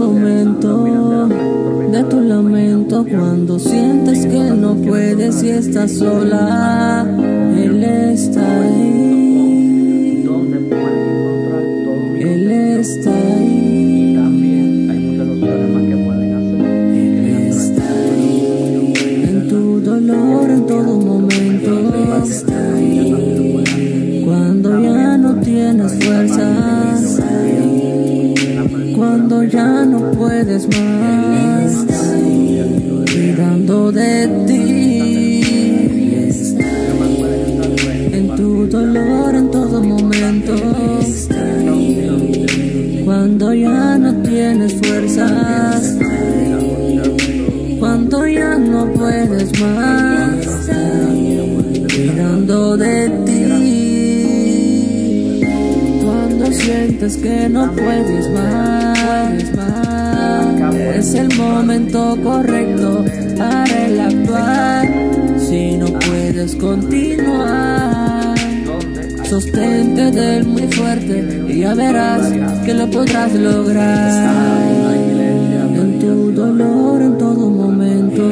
momento de tu lamento cuando sientes que no puedes y estás sola. Él está ahí. Él está ahí. Él está ahí. En tu dolor, en todo momento. Cuando ya no tienes fuerzas. Cuando ya no puedes más. Cuidando de ti. En tu dolor, en todo momento. Cuando ya no tienes fuerzas. Cuando ya no puedes más. Cuidando de sientes que no puedes más. Es el momento correcto para el actuar. Si no puedes continuar, sostente de él muy fuerte y ya verás que lo podrás lograr. En tu dolor, en todo momento,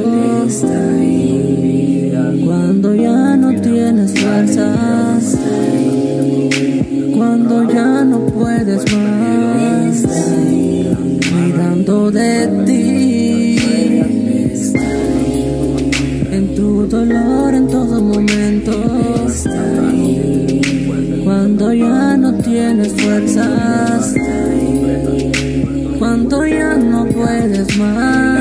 cuando ya no tienes fuerzas, dolor, en todo momento, cuando ya no tienes fuerzas, cuando ya no puedes más.